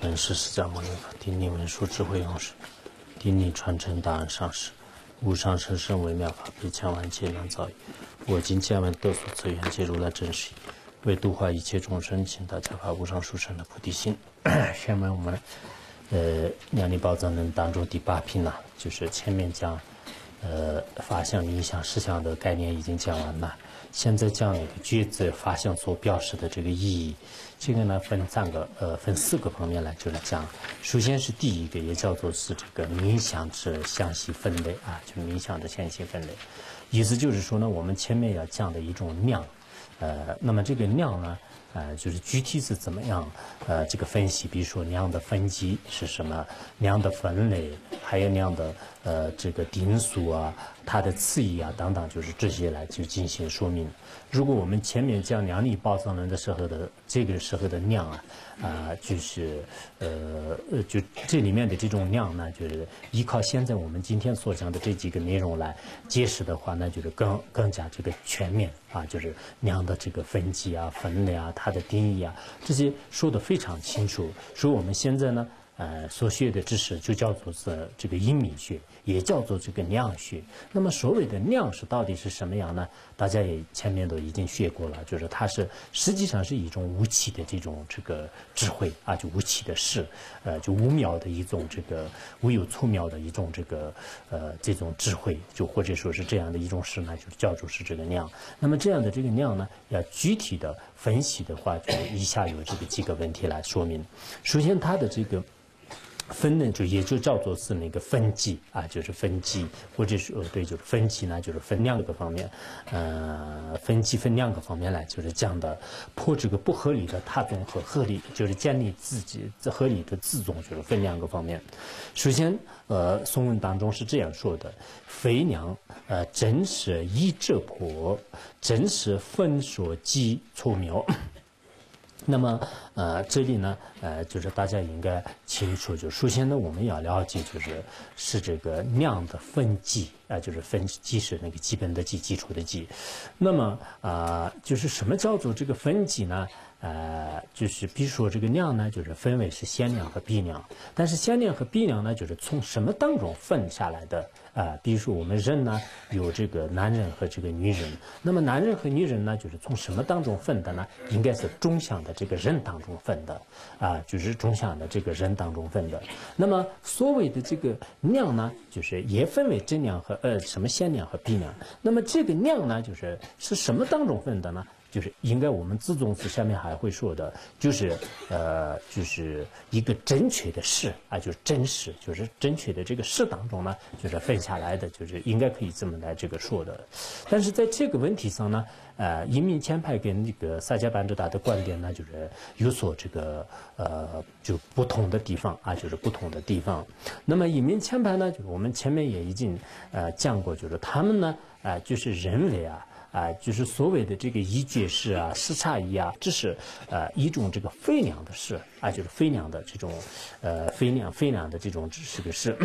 本。师释迦牟尼佛，顶礼文殊智慧勇士，顶礼传承大安上师，无上甚深微妙法，被千万劫难遭遇。我今见闻得所资缘，皆如来真实。为度化一切众生，请大家发无上殊胜的菩提心。下面我们，呃，两力宝藏论当中第八品呢，就是前面讲，呃，法相、冥想、实相的概念已经讲完了。现在讲一个句子发现所表示的这个意义，这个呢分三个，呃，分四个方面来就是讲。首先是第一个，也叫做是这个冥想之相系分类啊，就是冥想的相系分类。意思就是说呢，我们前面要讲的一种量，呃，那么这个量呢，呃，就是具体是怎么样，呃，这个分析，比如说量的分级是什么，量的分类，还有量的呃这个定数啊，它的次义啊等等，就是这些来就进行说明。如果我们前面讲量力报藏论的时候的这个时候的量啊，啊，就是呃，就这里面的这种量呢，就是依靠现在我们今天所讲的这几个内容来揭示的话，那就是更更加这个全面啊，就是量的这个分级啊、分类啊、它的定义啊，这些说的非常清楚。所以我们现在呢。呃，所学的知识就叫做是这个阴明学，也叫做这个量学。那么所谓的量是到底是什么样呢？大家也前面都已经学过了，就是它是实际上是一种无起的这种这个智慧啊，就无起的事，呃，就无妙的一种这个无有粗妙的一种这个呃这种智慧，就或者说是这样的一种事呢，就叫做是这个量。那么这样的这个量呢，要具体的分析的话，就以下有这个几个问题来说明。首先，它的这个。分呢，就也就叫做是那个分级啊，就是分级，或者说对，就是分级呢，就是分两个方面，呃，分级分两个方面来，就是讲的破这个不合理的他宗和合理，就是建立自己合理的自宗，就是分两个方面。首先，呃，宋文当中是这样说的：肥娘，呃，真实一折破，真实分所积错谬。那么，呃，这里呢，呃，就是大家应该清楚，就首先呢，我们要了解，就是是这个量的分级啊，就是分级是那个基本的级、基础的级。那么，啊，就是什么叫做这个分级呢？呃，就是比如说这个量呢，就是分为是先量和必量，但是先量和必量呢，就是从什么当中分下来的啊？比如说我们人呢，有这个男人和这个女人，那么男人和女人呢，就是从什么当中分的呢？应该是中相的这个人当中分的啊，就是中相的这个人当中分的。那么所谓的这个量呢，就是也分为真量和呃什么限量和比量。那么这个量呢，就是是什么当中分的呢？就是应该我们自宗寺下面还会说的，就是呃，就是一个正确的事啊，就是真实，就是正确的这个事当中呢，就是分下来的，就是应该可以这么来这个说的。但是在这个问题上呢，呃，阴明前派跟那个萨迦班智达的观点呢，就是有所这个呃就不同的地方啊，就是不同的地方。那么阴明前派呢，就是我们前面也已经呃讲过，就是他们呢，啊，就是认为啊。啊，就是所谓的这个一觉式啊、四差仪啊，这是呃一种这个非量的事啊，就是非量的这种呃非量非量的这种这个事。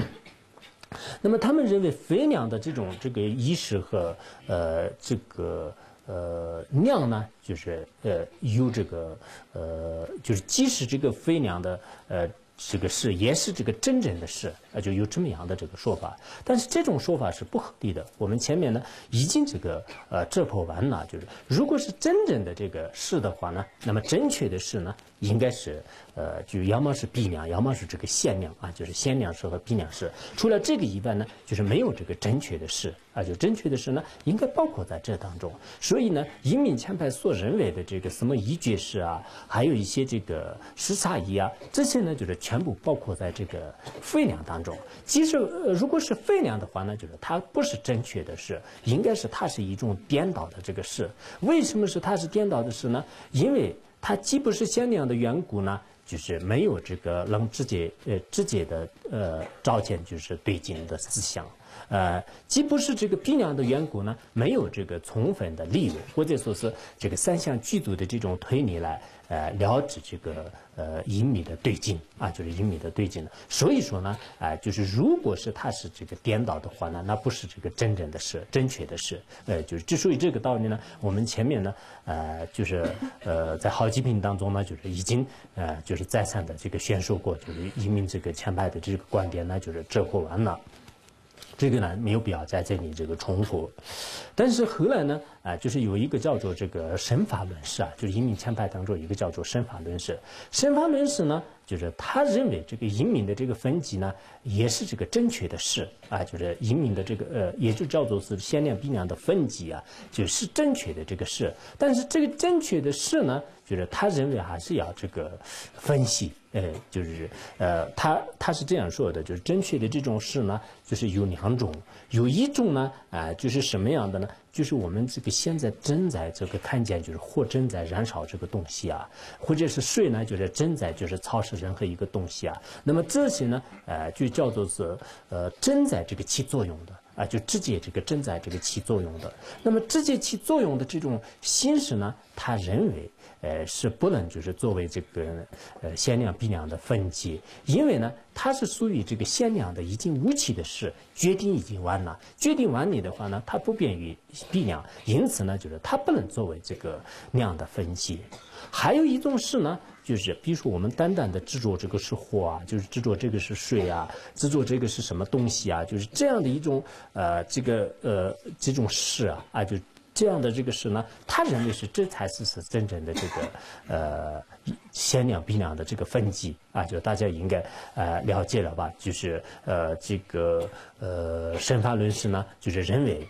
那么他们认为非量的这种这个意识和呃这个呃量呢，就是呃有这个呃就是即使这个非量的呃。这个是也是这个真正的事啊，就有这么样的这个说法，但是这种说法是不合理的。我们前面呢已经这个呃这破完了，就是如果是真正的这个事的话呢，那么正确的事呢应该是呃就要么是必量，要么是这个限量啊，就是限量式和必量式。除了这个以外呢，就是没有这个正确的事啊，就正确的事呢应该包括在这当中。所以呢，移民前派所认为的这个什么一觉式啊，还有一些这个时差仪啊，这些呢就是。全部包括在这个废量当中。其实，如果是分量的话呢，就是它不是正确的事，应该是它是一种颠倒的这个事。为什么是它是颠倒的事呢？因为它既不是限量的缘故呢，就是没有这个能直接呃直接的呃照见就是对境的思想。呃，既不是这个鼻梁的缘故呢，没有这个充分的理论，或者说是这个三项剧组的这种推理来呃了解这个呃移民的对境啊，就是移民的对劲的。所以说呢，啊，就是如果是它是这个颠倒的话呢，那不是这个真正的事正确的事，呃，就是之所以这个道理呢，我们前面呢，呃，就是呃在好几品当中呢，就是已经呃就是再三的这个宣说过，就是移民这个前排的这个观点呢，就是折破完了。这个呢没有必要在这里这个重复，但是后来呢，啊，就是有一个叫做这个神法论士啊，就是移民前派当中一个叫做神法论士，神法论士呢，就是他认为这个移民的这个分级呢，也是这个正确的事啊，就是移民的这个呃，也就叫做是限量、冰量的分级啊，就是正确的这个事，但是这个正确的事呢，就是他认为还是要这个分析。呃，就是呃，他他是这样说的，就是正确的这种事呢，就是有两种，有一种呢，啊，就是什么样的呢？就是我们这个现在正在这个看见，就是火正在燃烧这个东西啊，或者是水呢，就是正在就是操持任何一个东西啊。那么这些呢，呃，就叫做是呃正在这个起作用的啊，就直接这个正在这个起作用的。那么直接起作用的这种形式呢，他认为。呃，是不能就是作为这个呃限量必量的分级，因为呢，它是属于这个限量的已经无期的事，决定已经完了，决定完你的话呢，它不便于避量，因此呢，就是它不能作为这个量的分级。还有一种事呢，就是比如说我们单单的制作这个是火啊，就是制作这个是水啊，制作这个是什么东西啊，就是这样的一种呃这个呃这种事啊啊就。这样的这个事呢，他认为是这才是是真正的这个呃先量比量的这个分级啊，就大家应该呃了解了吧？就是呃这个呃神法论师呢，就是认为。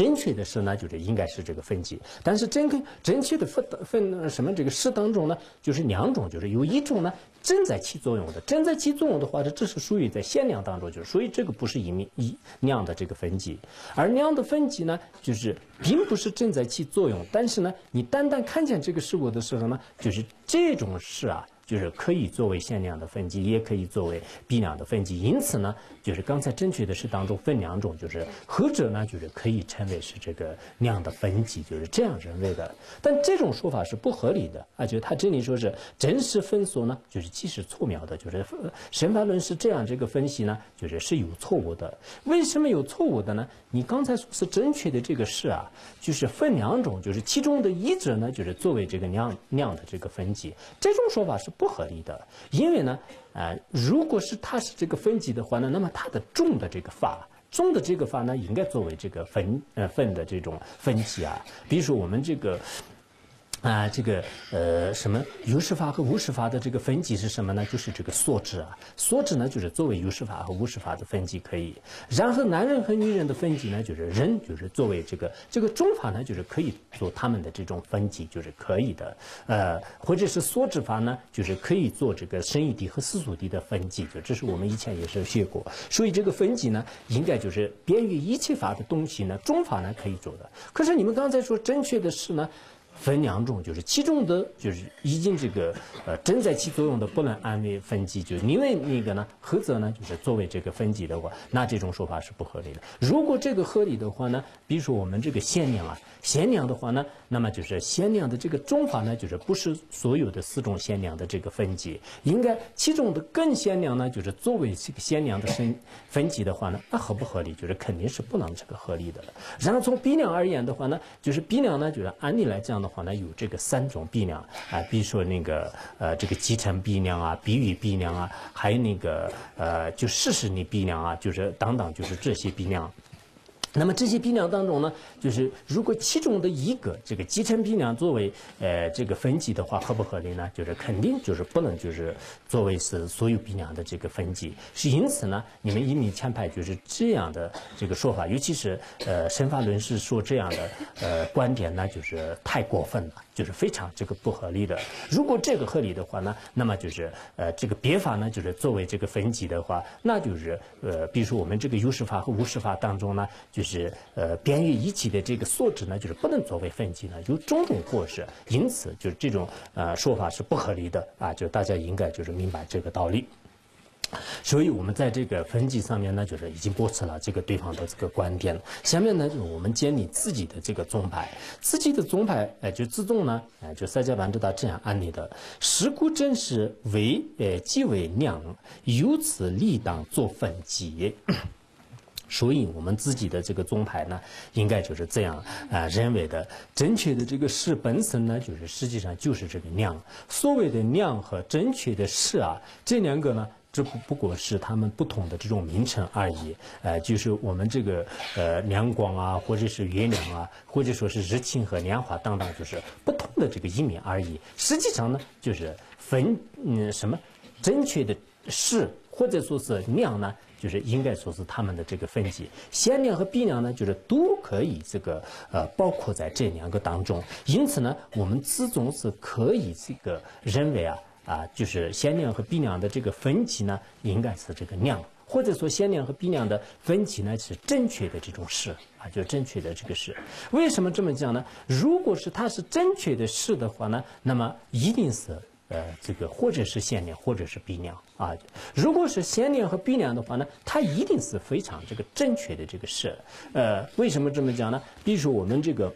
正确的事呢，就是应该是这个分级，但是正跟正确的分分什么这个事当中呢，就是两种，就是有一种呢正在起作用的，正在起作用的话，这这是属于在限量当中，就是所以这个不是一米一量的这个分级，而量的分级呢，就是并不是正在起作用，但是呢，你单单看见这个事物的时候呢，就是这种事啊。就是可以作为限量的分级，也可以作为比量的分级。因此呢，就是刚才正确的是当中分两种，就是何者呢，就是可以称为是这个量的分级，就是这样认为的。但这种说法是不合理的啊！就是他这里说是真实分所呢，就是既是错谬的，就是神法论是这样这个分析呢，就是是有错误的。为什么有错误的呢？你刚才说是正确的这个事啊，就是分两种，就是其中的一者呢，就是作为这个量量的这个分级，这种说法是。不合理的，因为呢，啊，如果是它是这个分级的话呢，那么它的重的这个法，重的这个法呢，应该作为这个分呃分的这种分级啊，比如说我们这个。啊，这个呃，什么有识法和无识法的这个分级是什么呢？就是这个所指啊，所指呢就是作为有识法和无识法的分级可以。然后男人和女人的分级呢，就是人就是作为这个这个中法呢，就是可以做他们的这种分级，就是可以的。呃，或者是所指法呢，就是可以做这个生意地和私属地的分级，就这是我们以前也是学过。所以这个分级呢，应该就是便于一切法的东西呢，中法呢可以做的。可是你们刚才说正确的是呢？分两种，就是其中的，就是已经这个呃正在起作用的，不能按为分级，就是另外那个呢，后者呢，就是作为这个分级的话，那这种说法是不合理的。如果这个合理的话呢，比如说我们这个限量啊，限量的话呢，那么就是限量的这个中法呢，就是不是所有的四种限量的这个分级，应该其中的更限量呢，就是作为这个限量的分分级的话呢，那合不合理？就是肯定是不能这个合理的了。然后从鼻梁而言的话呢，就是鼻梁呢，就是按理来讲的。话呢有这个三种比量啊，比如说那个呃这个集成比量啊，比喻比量啊，还有那个呃就事实的比量啊，就是等等就是这些比量。那么这些鼻梁当中呢，就是如果其中的一个这个集成鼻梁作为呃这个分级的话，合不合理呢？就是肯定就是不能就是作为是所有鼻梁的这个分级。是因此呢，你们一米前排就是这样的这个说法，尤其是呃申发伦是说这样的呃观点呢，就是太过分了。就是非常这个不合理的。如果这个合理的话呢，那么就是呃这个别法呢，就是作为这个分级的话，那就是呃比如说我们这个有识法和无识法当中呢，就是呃边于一起的这个素质呢，就是不能作为分级呢，有种种过失，因此就是这种呃说法是不合理的啊，就大家应该就是明白这个道理。所以，我们在这个分级上面呢，就是已经驳斥了这个对方的这个观点了。下面呢，就是我们建立自己的这个宗派，自己的宗派，哎，就自动呢，哎，就三家班知道这样安利的：实故真是为，哎，即为量，由此立当做分级。所以，我们自己的这个宗派呢，应该就是这样啊认为的。正确的这个事本身呢，就是实际上就是这个量。所谓的量和正确的事啊，这两个呢，这不不过是他们不同的这种名称而已。呃，就是我们这个呃亮光啊，或者是月亮啊，或者说是日清和年华等等，就是不同的这个意面而已。实际上呢，就是分嗯什么正确的是，或者说是量呢。就是应该说是他们的这个分级，限量和必量呢，就是都可以这个呃包括在这两个当中。因此呢，我们始终是可以这个认为啊啊，就是先量和比量的这个分级呢，应该是这个量，或者说先量和比量的分级呢是正确的这种事啊，就正确的这个事。为什么这么讲呢？如果是它是正确的事的话呢，那么一定是。呃，这个或者是限量，或者是比量啊。如果是限量和比量的话呢，它一定是非常这个正确的这个事。呃，为什么这么讲呢？比如说我们这个。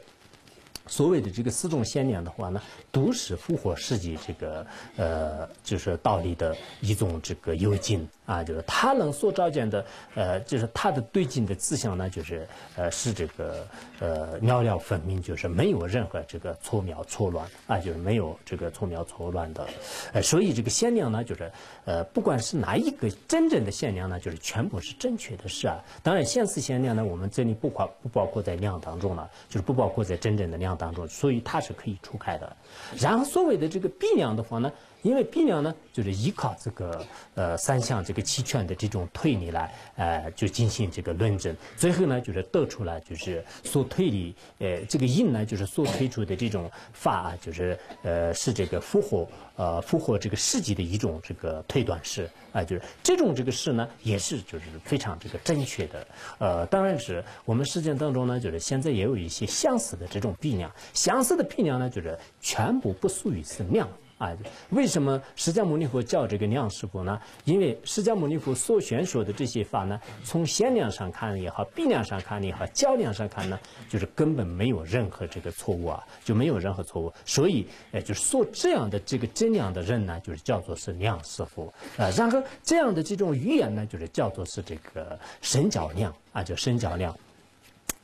所谓的这个四种仙念的话呢，都是复活世纪这个呃，就是道理的一种这个幽静啊，就是它能所照见的呃，就是它的对境的志向呢，就是呃是这个呃了了分明，就是没有任何这个错谬错乱啊，就是没有这个错谬错乱的，呃，所以这个限量呢，就是呃不管是哪一个真正的限量呢，就是全部是正确的事啊。当然，现实限量呢，我们这里不包不包括在量当中了，就是不包括在真正的量。当中，所以它是可以除开的。然后所谓的这个必量的话呢，因为必量呢，就是依靠这个呃三项这个齐全的这种推理来，呃，就进行这个论证。最后呢，就是得出来就是所推理，呃，这个因呢，就是所推出的这种法啊，就是呃是这个符合呃符合这个世纪的一种这个推断式啊，就是这种这个式呢，也是就是非常这个正确的。呃，当然是我们实践当中呢，就是现在也有一些相似的这种必量，相似的必量呢，就是全部不属于是量。啊，为什么释迦牟尼佛叫这个量师傅呢？因为释迦牟尼佛所宣说的这些法呢，从限量上看也好，必量上看也好，较量上看呢，就是根本没有任何这个错误啊，就没有任何错误。所以，呃，就是说这样的这个真量的人呢，就是叫做是量师傅啊。然后这样的这种语言呢，就是叫做是这个身教量啊，叫身教量。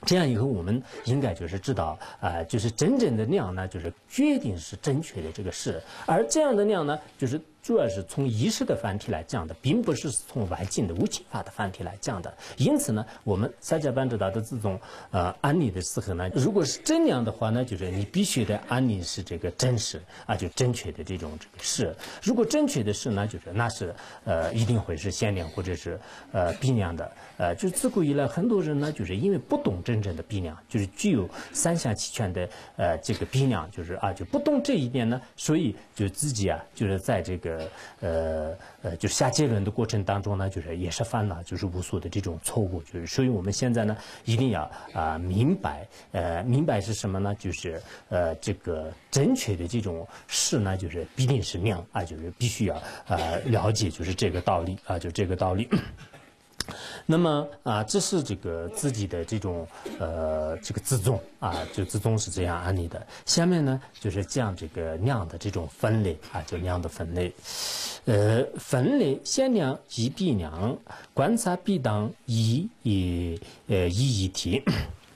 这样以后，我们应该就是知道，啊，就是真正的量呢，就是决定是正确的这个事，而这样的量呢，就是。主要是从意识的范体来讲的，并不是从外境的无情法的范体来讲的。因此呢，我们三家班知道的这种呃安利的时候呢，如果是真量的话呢，就是你必须得安利是这个真实啊，就正确的这种这个事。如果正确的事呢，就是那是呃一定会是限量或者是呃必量的。呃，就自古以来很多人呢，就是因为不懂真正的必量，就是具有三项齐全的呃这个必量，就是啊就不懂这一点呢，所以就自己啊就是在这个个。呃呃，就下结论的过程当中呢，就是也是犯了就是无数的这种错误，就是所以我们现在呢一定要啊明白，呃明白是什么呢？就是呃这个正确的这种事呢，就是必定是量啊，就是必须要呃了解就是这个道理啊，就这个道理。那么啊，这是这个自己的这种呃这个自重啊，就自重是这样安利的。下面呢，就是讲这个量的这种分类啊，就量的分类。呃，分类先量即必量，观察必当一一呃一一体。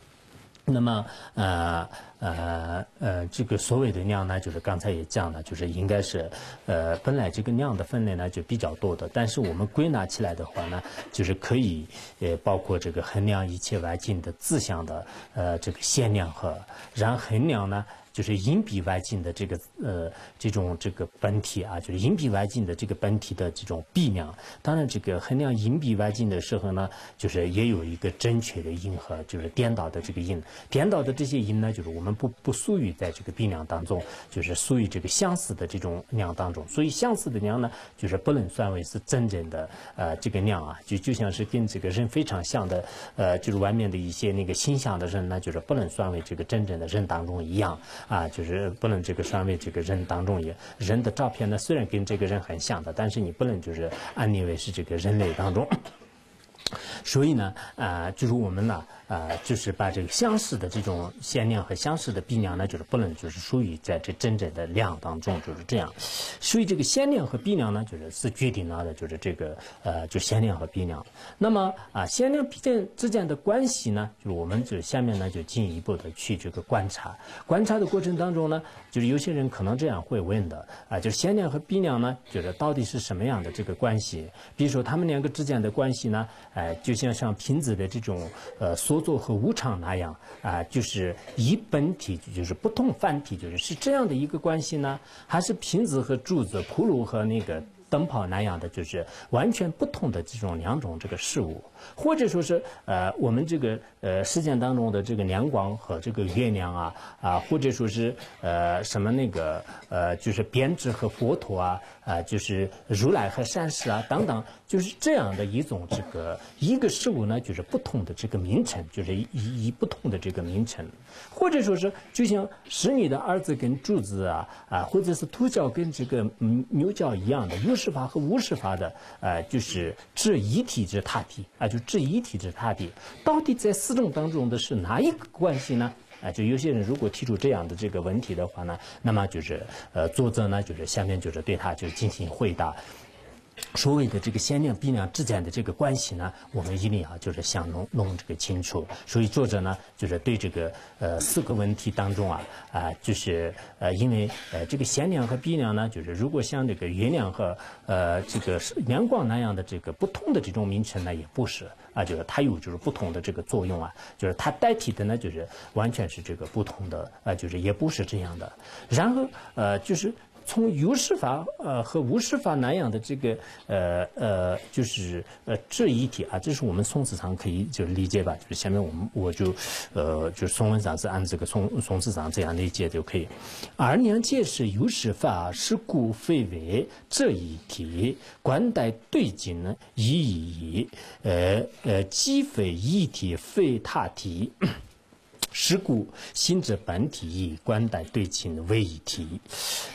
那么呃。呃呃，这个所谓的量呢，就是刚才也讲了，就是应该是，呃，本来这个量的分类呢就比较多的，但是我们归纳起来的话呢，就是可以，呃，包括这个衡量一切外境的自相的，呃，这个限量和，然后衡量呢。就是隐蔽外境的这个呃这种这个本体啊，就是隐蔽外境的这个本体的这种必量。当然，这个衡量隐蔽外境的时候呢，就是也有一个正确的因和就是颠倒的这个因。颠倒的这些因呢，就是我们不不属于在这个必量当中，就是属于这个相似的这种量当中。所以相似的量呢，就是不能算为是真正的呃这个量啊，就就像是跟这个人非常像的呃就是外面的一些那个形象的人呢，就是不能算为这个真正的人当中一样。啊，就是不能这个双为这个人当中也人的照片呢，虽然跟这个人很像的，但是你不能就是安定为是这个人类当中。所以呢，啊，就是我们呢。啊就是把这个相似的这种限量和相似的比量呢，就是不能就是属于在这真正的量当中就是这样。所以这个限量和比量呢，就是是决定了的，就是这个呃，就限量和比量。那么啊，限量比间之间的关系呢，就是我们就下面呢就进一步的去这个观察。观察的过程当中呢，就是有些人可能这样会问的啊，就是限量和比量呢，就是到底是什么样的这个关系？比如说他们两个之间的关系呢，哎，就像像瓶子的这种呃缩。作和无常那样啊，就是一本体就是不同凡体，就是是这样的一个关系呢？还是瓶子和柱子、葫芦和那个灯泡那样的，就是完全不同的这种两种这个事物？或者说是呃，我们这个呃事件当中的这个阳光和这个月亮啊啊，或者说是呃什么那个呃，就是编织和佛陀啊啊，就是如来和善士啊等等，就是这样的一种这个一个事物呢，就是不同的这个名称，就是以以不同的这个名称，或者说是就像使女的儿子跟柱子啊啊，或者是秃角跟这个嗯牛角一样的有识法和无识法的呃，就是这一体之他体啊。就质疑体之他体，到底在四种当中的是哪一个关系呢？啊，就有些人如果提出这样的这个问题的话呢，那么就是呃，作者呢就是下面就是对他就进行回答。所谓的这个限量比量之间的这个关系呢，我们一定要就是想弄弄这个清楚。所以作者呢，就是对这个呃四个问题当中啊啊，就是呃因为呃这个限量和比量呢，就是如果像这个月亮和呃这个阳光那样的这个不同的这种名称呢，也不是啊，就是它有就是不同的这个作用啊，就是它代替的呢，就是完全是这个不同的啊，就是也不是这样的。然后呃就是。从有识法呃和无识法那样的这个呃呃就是呃这一体啊，这是我们宋子长可以就理解吧？就是下面我们我就呃就是宋文章是按这个宋宋子长这样理解就可以。二娘解释有识法是故非为这一体，观待对境呢一一呃呃既非一体非他体。是故心之本体以观待对境为一体，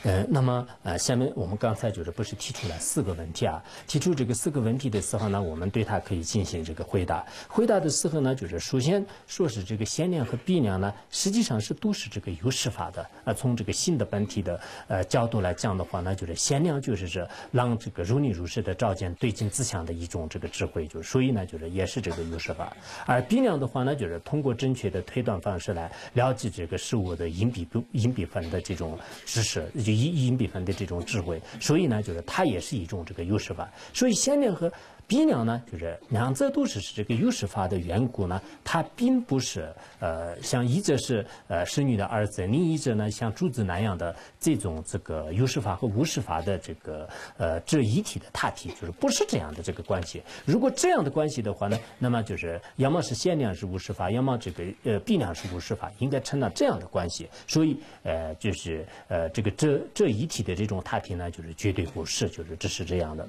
呃，那么呃，下面我们刚才就是不是提出了四个问题啊？提出这个四个问题的时候呢，我们对它可以进行这个回答。回答的时候呢，就是首先说是这个限量和比量呢，实际上是都是这个有识法的啊。从这个心的本体的呃角度来讲的话呢，就是限量就是是让这个如理如实的照见对境自相的一种这个智慧，就所以呢，就是也是这个有识法。而比量的话呢，就是通过正确的推断方。方式来了解这个事物的隐比不隐比分的这种知识，就隐隐比分的这种智慧，所以呢，就是它也是一种这个优势法。所以先天和。比量呢，就是两者都是是这个优势法的缘故呢，它并不是呃像一者是呃生女的儿子，另一者呢像柱子那样的这种这个有识法和无识法的这个呃这一体的他体，就是不是这样的这个关系。如果这样的关系的话呢，那么就是要么是限量是无识法，要么这个呃比量是无识法，应该成了这样的关系。所以呃就是呃这个这这一体的这种他体呢，就是绝对不是，就是这是这样的。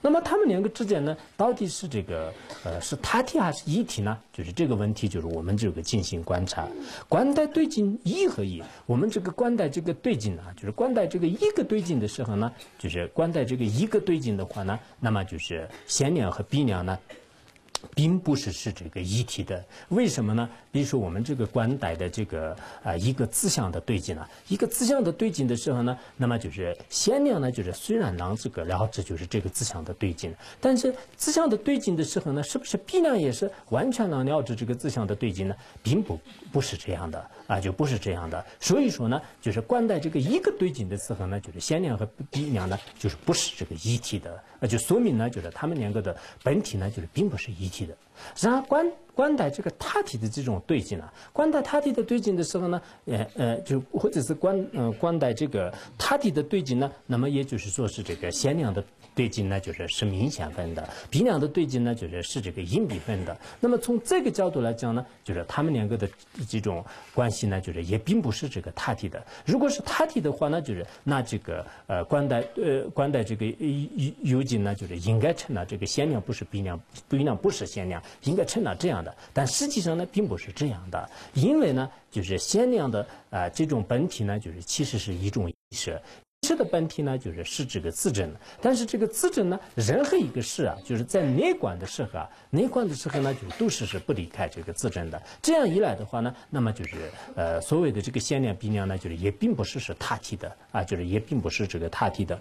那么他们两个之间呢？到底是这个呃是他体还是一体呢？就是这个问题，就是我们这个进行观察，观带对镜一和一。我们这个观带这个对镜呢，就是观带这个一个对镜的时候呢，就是观带这个一个对镜的话呢，那么就是闲梁和比量呢。并不是是这个一体的，为什么呢？比如说我们这个观待的这个啊一个字相的对景呢，一个字相的对景的时候呢，那么就是先量呢，就是虽然让这个了这就是这个字相的对景，但是字相的对景的时候呢，是不是必量也是完全能了知这个字相的对景呢？并不不是这样的啊，就不是这样的。所以说呢，就是观待这个一个对景的时候呢，就是先量和必量呢，就是不是这个一体的，那就说明呢，就是他们两个的本体呢，就是并不是一。体的，然后观观待这个他体的这种对境呢，观待他体的对境的时候呢，呃呃，就或者是观呃观待这个他体的对境呢，那么也就是说是这个限量的。对襟呢，就是是明显分的；鼻梁的对襟呢，就是是这个隐比分的。那么从这个角度来讲呢，就是他们两个的这种关系呢，就是也并不是这个他体的。如果是他体的话呢，就是那这个呃冠带呃冠带这个有有境呢，就是应该成了这个限量不是鼻梁鼻梁不是限量，应该成了这样的。但实际上呢，并不是这样的，因为呢，就是限量的啊这种本体呢，就是其实是一种意识。事的本体呢，就是是这个自证但是这个自证呢，任何一个事啊，就是在内观的时候啊，内观的时候呢，就都是是不离开这个自证的。这样一来的话呢，那么就是呃，所谓的这个限量比量呢，就是也并不是是他体的啊，就是也并不是这个他体的。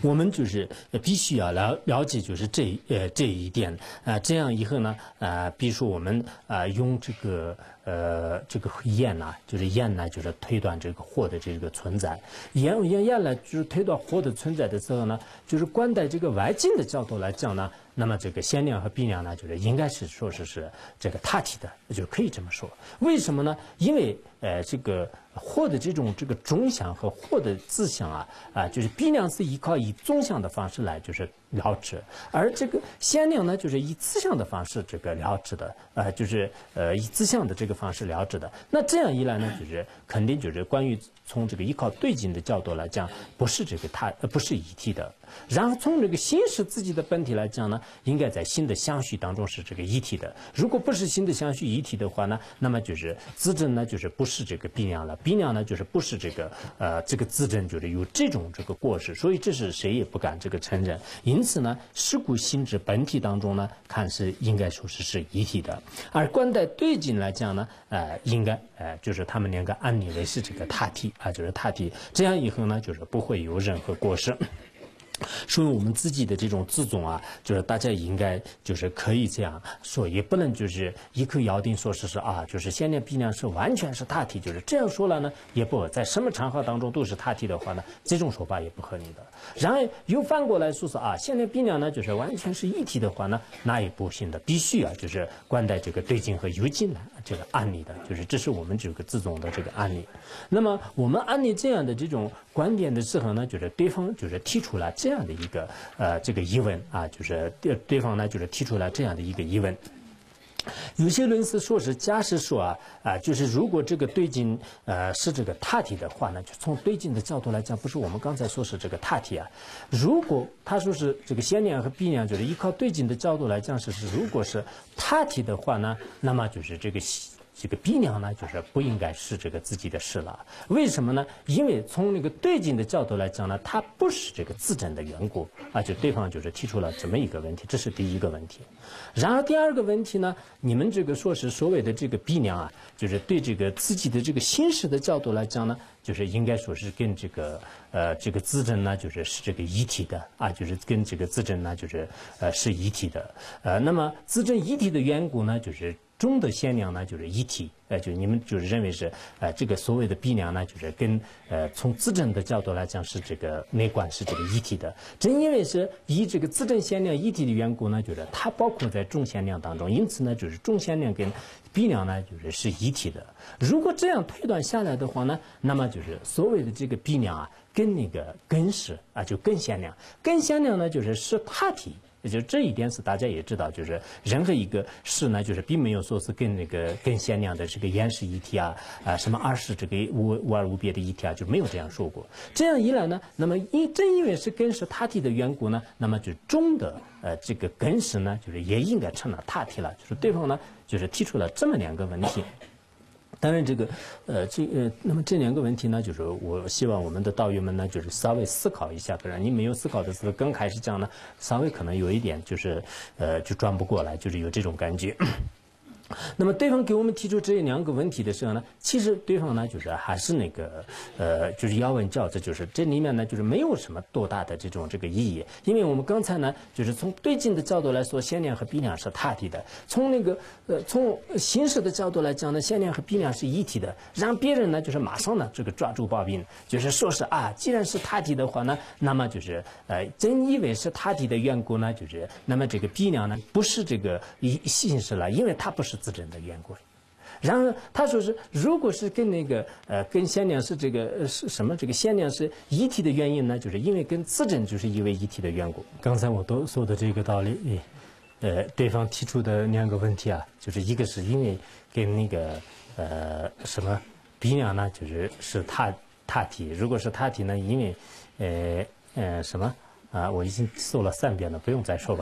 我们就是必须要了了解，就是这呃这一点啊，这样以后呢，啊，比如说我们啊用这个呃这个验呢，就是验呢，就是推断这个货的这个存在，验验验呢，就是推断货的存在的时候呢，就是观待这个外境的角度来讲呢。那么这个先量和变量呢，就是应该是说是是这个他体的，就可以这么说。为什么呢？因为呃，这个货的这种这个中相和货的自相啊啊，就是变量是依靠以纵向的方式来就是了知，而这个先量呢，就是以自相的方式这个了知的，呃，就是呃以自相的这个方式了知的。那这样一来呢，就是肯定就是关于从这个依靠对境的角度来讲，不是这个它不是一体的。然后从这个心识自己的本体来讲呢，应该在新的相续当中是这个一体的。如果不是新的相续一体的话呢，那么就是自证呢就是不是这个必量了，必量呢就是不是这个呃这个自证就是有这种这个过失，所以这是谁也不敢这个承认。因此呢，事故性质本体当中呢，看是应该说是是一体的。而观待对境来讲呢，呃，应该呃就是他们两个按理为是这个他体啊，就是他体，这样以后呢就是不会有任何过失。所以我们自己的这种自尊啊，就是大家应该就是可以这样说，也不能就是一口咬定说是是啊，就是先量必量是完全是大体，就是这样说了呢，也不在什么场合当中都是大体的话呢，这种说法也不合理的。然而又反过来说是啊，限量必量呢就是完全是一体的话呢，那也不行的，必须啊就是关在这个对镜和有境来这个案例的，就是这是我们这个自重的这个案例。那么我们案例这样的这种观点的时候呢，就是对方就是提出了。这样的一个呃这个疑问啊，就是对对方呢就是提出了这样的一个疑问。有些人是说是假设说啊啊，就是如果这个对镜呃是这个塔体的话呢，就从对镜的角度来讲，不是我们刚才说是这个塔体啊。如果他说是这个先量和必量，就是依靠对镜的角度来讲是是，如果是塔体的话呢，那么就是这个。这个逼娘呢，就是不应该是这个自己的事了。为什么呢？因为从那个对境的角度来讲呢，它不是这个自证的缘故啊。就对方就是提出了这么一个问题，这是第一个问题。然而第二个问题呢，你们这个说是所谓的这个逼娘啊，就是对这个自己的这个心事的角度来讲呢，就是应该说是跟这个呃这个自证呢，就是是这个一体的啊，就是跟这个自证呢，就是呃是一体的。呃，那么自证一体的缘故呢，就是。中的限量呢，就是一体，呃，就你们就是认为是，呃，这个所谓的鼻梁呢，就是跟，呃，从自证的角度来讲是这个内观是这个一体的。正因为是以这个自证限量一体的缘故呢，就是它包括在中限量当中，因此呢，就是中限量跟鼻梁呢，就是是一体的。如果这样推断下来的话呢，那么就是所谓的这个鼻梁啊，跟那个根式啊，就根限量，根限量呢，就是是他体。就这一点是大家也知道，就是任何一个事呢，就是并没有说是跟那个更鲜亮的这个原始一体啊啊什么二是这个无无二无别的一体啊，就没有这样说过。这样一来呢，那么因正因为是根是他体的缘故呢，那么就中的呃这个根石呢，就是也应该成了他体了。就是对方呢，就是提出了这么两个问题。当然，这个，呃，这呃，那么这两个问题呢，就是我希望我们的道友们呢，就是稍微思考一下。不然你没有思考的时候，刚开始讲呢，稍微可能有一点就是，呃，就转不过来，就是有这种感觉。那么对方给我们提出这两个问题的时候呢，其实对方呢就是还是那个呃，就是要问教，这就是这里面呢就是没有什么多大的这种这个意义，因为我们刚才呢就是从对镜的角度来说，限量和比量是他的；从那个呃从形式的角度来讲呢，限量和比量是一体的。让别人呢就是马上呢这个抓住把柄，就是说是啊，既然是他体的话呢，那么就是呃真以为是他体的缘故呢，就是那么这个比量呢不是这个一形式了，因为它不是。自证的缘故，然后他说是，如果是跟那个呃跟先娘是这个是什么这个先娘是一体的原因呢？就是因为跟自证就是因为一体的缘故。刚才我都说的这个道理，呃，对方提出的两个问题啊，就是一个是因为跟那个呃什么鼻梁呢，就是是他他体，如果是他体呢，因为呃呃什么？啊，我已经说了三遍了，不用再说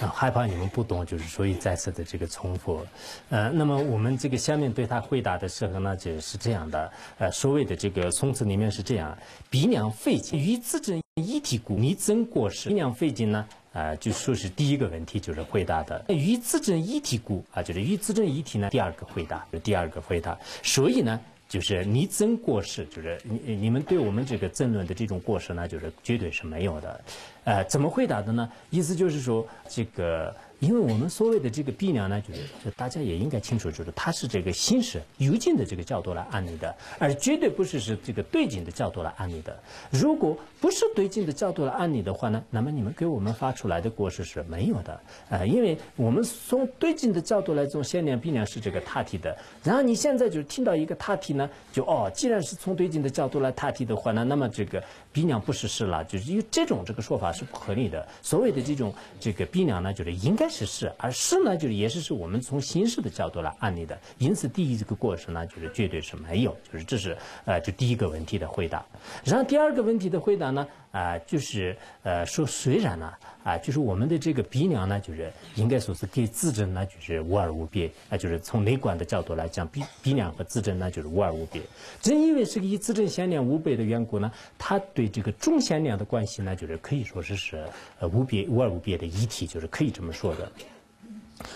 啊。害怕你们不懂，就是所以再次的这个重复。呃，那么我们这个下面对他回答的时候呢，就是这样的。呃，所谓的这个宋词里面是这样：鼻梁肺经与自证一体故，你真过失？鼻梁肺经呢？啊，就说是第一个问题就是回答的与自证一体故啊，就是与自证一体呢。第二个回答，第二个回答。所以呢。就是你怎过世，就是你你们对我们这个争论的这种过失呢，就是绝对是没有的。呃，怎么回答的呢？意思就是说这个。因为我们所谓的这个鼻梁呢，就是就大家也应该清楚，就是它是这个心识由境的这个角度来按你的，而绝对不是是这个对景的角度来按你的。如果不是对境的角度来按你的话呢，那么你们给我们发出来的果实是没有的。呃，因为我们从对境的角度来做先量鼻梁是这个塌体的，然后你现在就听到一个塌体呢，就哦，既然是从对境的角度来塌体的话呢，那么这个鼻梁不是是了，就是因为这种这个说法是不合理的。所谓的这种这个鼻梁呢，就是应该。是是，而是呢，就是也是是我们从形式的角度来案例的，因此第一这个过程呢，就是绝对是没有，就是这是呃，就第一个问题的回答。然后第二个问题的回答呢，啊，就是呃说虽然呢，啊，就是我们的这个鼻梁呢，就是应该说是跟自证呢，就是无二无别，啊，就是从内观的角度来讲，鼻鼻梁和自证呢，就是无二无别。正因为是以自证显量无别的缘故呢，它对对这个中显量的关系呢，就是可以说是是呃无别无二无别的一体，就是可以这么说的。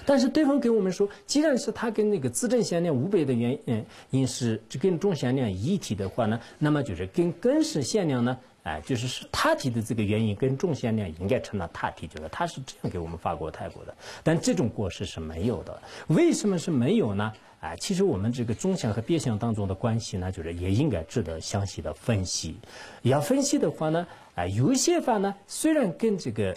但是对方给我们说，既然是他跟那个自证显量五百的原因因是这跟中显量一体的话呢，那么就是跟根式显量呢，哎，就是是他提的这个原因跟中显量应该成了他提，就是他是这样给我们发过泰国的。但这种过失是没有的，为什么是没有呢？哎，其实我们这个中相和别相当中的关系呢，就是也应该值得详细的分析。要分析的话呢，哎，有些法呢，虽然跟这个。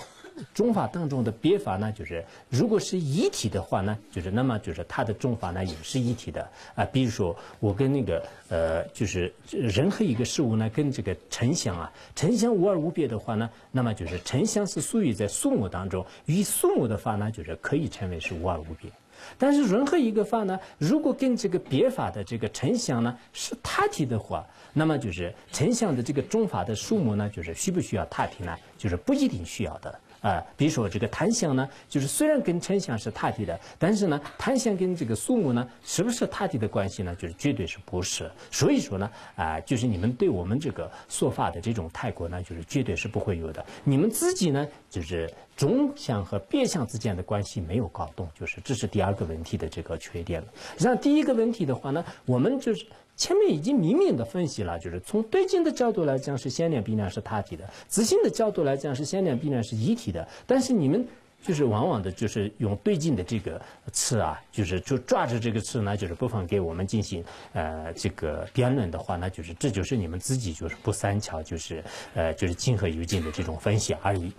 中法当中的别法呢，就是如果是一体的话呢，就是那么就是它的中法呢也是一体的啊。比如说我跟那个呃，就是任何一个事物呢，跟这个沉香啊，沉香无二无别的话呢，那么就是沉香是属于在树木当中，与树木的法呢，就是可以称为是无二无别。但是任何一个法呢，如果跟这个别法的这个沉香呢是他体的话，那么就是沉香的这个中法的数目呢，就是需不需要他体呢？就是不一定需要的。啊，比如说这个檀香呢，就是虽然跟沉香是他地的，但是呢，檀香跟这个苏木呢，是不是他地的关系呢？就是绝对是不是。所以说呢，啊，就是你们对我们这个说法的这种泰国呢，就是绝对是不会有的。你们自己呢，就是中相和变相之间的关系没有搞懂，就是这是第二个问题的这个缺点。然后第一个问题的话呢，我们就是。前面已经明明的分析了，就是从对镜的角度来讲是先量必量是他体的，直性的角度来讲是先量必量是一体的。但是你们就是往往的，就是用对镜的这个词啊，就是就抓着这个词呢，就是不妨给我们进行呃这个辩论的话，那就是这就是你们自己就是不三巧，就是呃就是境和于境的这种分析而已。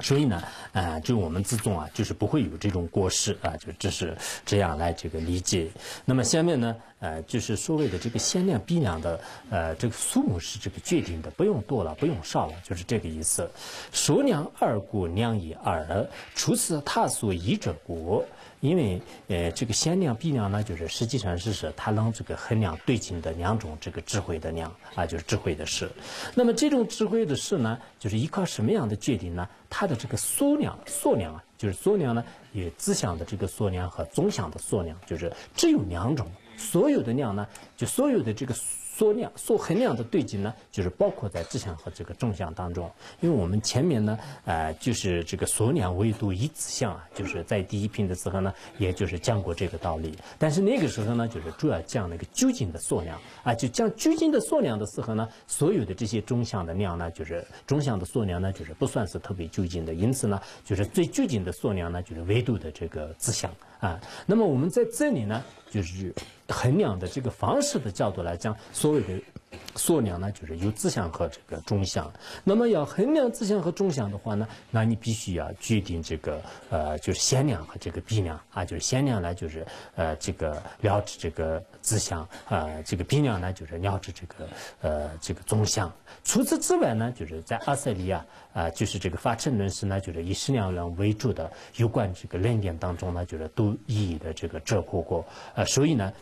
所以呢，呃，就我们自重啊，就是不会有这种过失啊，就这是这样来这个理解。那么下面呢，呃，就是所谓的这个限量比量的，呃，这个数目是这个决定的，不用多了，不用少了，就是这个意思。数量二故，量以二，除此他所依者国。因为呃，这个先量必量呢，就是实际上是是它能这个衡量对境的两种这个智慧的量啊，就是智慧的事。那么这种智慧的事呢，就是依靠什么样的决定呢？它的这个缩量、缩量啊，就是缩量呢，有自相的这个缩量和纵向的缩量，就是只有两种。所有的量呢，就所有的这个。缩量、缩衡量的对境呢，就是包括在自相和这个纵向当中。因为我们前面呢，呃，就是这个缩量维度一自相啊，就是在第一品的时候呢，也就是讲过这个道理。但是那个时候呢，就是主要讲那个究竟的缩量啊，就讲究竟的缩量的时候呢，所有的这些中相的量呢，就是中相的缩量呢，就是不算是特别究竟的。因此呢，就是最究竟的缩量呢，就是维度的这个自相啊。那么我们在这里呢，就是。衡量的这个方式的角度来讲，所谓的缩量呢，就是有自相和这个中相。那么要衡量自相和中相的话呢，那你必须要决定这个呃，就是先量和这个比量啊，就是先量呢，就是呃这个了知这个自相啊，这个比量呢，就是了知这个呃这个中相。除此之外呢，就是在阿塞利亚啊，就是这个法称论师呢，就是以矢量论为主的有关这个论点当中呢，就是都一一的这个折破过呃，所以呢。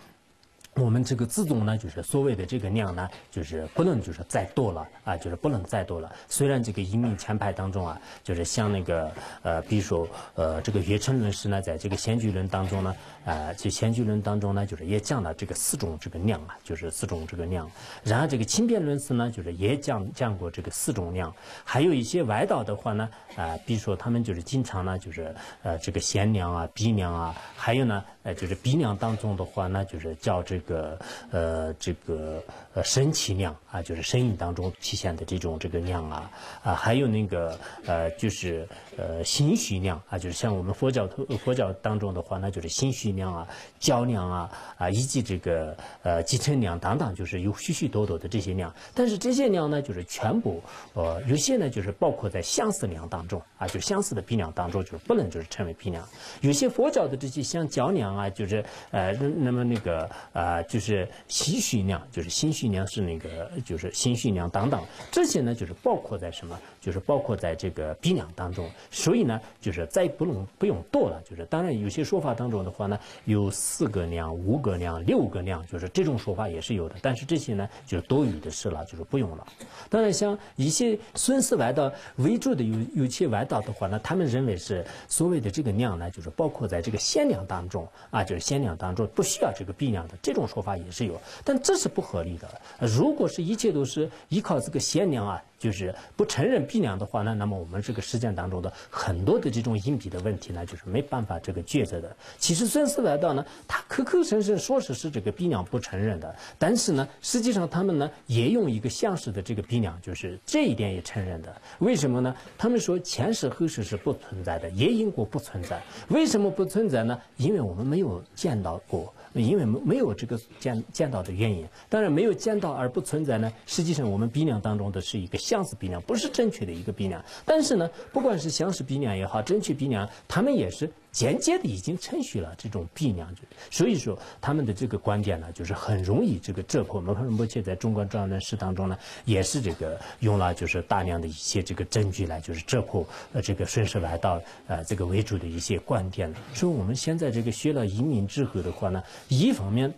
我们这个自宗呢，就是所谓的这个量呢，就是不能就是再多了啊，就是不能再多了。虽然这个移民前排当中啊，就是像那个呃，比如说呃，这个岳成论师呢，在这个先居论当中呢，呃，就先居论当中呢，就是也讲了这个四种这个量啊，就是四种这个量。然后这个轻便论师呢，就是也讲讲过这个四种量。还有一些外道的话呢，啊，比如说他们就是经常呢，就是呃，这个先量啊、鼻量啊，还有呢，哎，就是鼻梁当中的话呢，就是叫这。个呃，这个呃，声气量啊，就是声音当中体现的这种这个量啊啊，还有那个呃，就是呃，心绪量啊，就是像我们佛教佛教当中的话，那就是心绪量啊、交量啊啊，以及这个呃，集成量等等，就是有许许多多的这些量。但是这些量呢，就是全部呃，有些呢就是包括在相似量当中啊，就相似的比量当中，就是不能就是称为比量。有些佛教的这些像交量啊，就是呃，那么那个啊。啊，就是心绪量，就是心绪量是那个，就是心绪量等等，这些呢，就是包括在什么？就是包括在这个鼻梁当中。所以呢，就是再不能不用多了。就是当然有些说法当中的话呢，有四个梁、五个梁、六个梁，就是这种说法也是有的。但是这些呢，就是多余的事了，就是不用了。当然，像一些孙思外道为主的有有些外道的话呢，他们认为是所谓的这个梁呢，就是包括在这个限量当中啊，就是限量当中不需要这个鼻梁的这种。说法也是有，但这是不合理的。如果是一切都是依靠这个贤良啊。就是不承认鼻梁的话呢，那么我们这个实践当中的很多的这种硬币的问题呢，就是没办法这个抉择的。其实孙思来到呢，他口口声声说是是这个鼻梁不承认的，但是呢，实际上他们呢也用一个相似的这个鼻梁，就是这一点也承认的。为什么呢？他们说前世后世是不存在的，也因果不存在。为什么不存在呢？因为我们没有见到过，因为没没有这个见见到的原因。当然没有见到而不存在呢，实际上我们鼻梁当中的是一个相。似鼻梁不是正确的一个鼻梁，但是呢，不管是相似鼻梁也好，正确鼻梁，他们也是间接的已经承许了这种避量，所以说他们的这个观点呢，就是很容易这个折破。我们目前在中国专论史当中呢，也是这个用了就是大量的一些这个证据来就是折破呃这个顺势来到呃这个为主的一些观点。所以我们现在这个学了移民之后的话呢，一方面。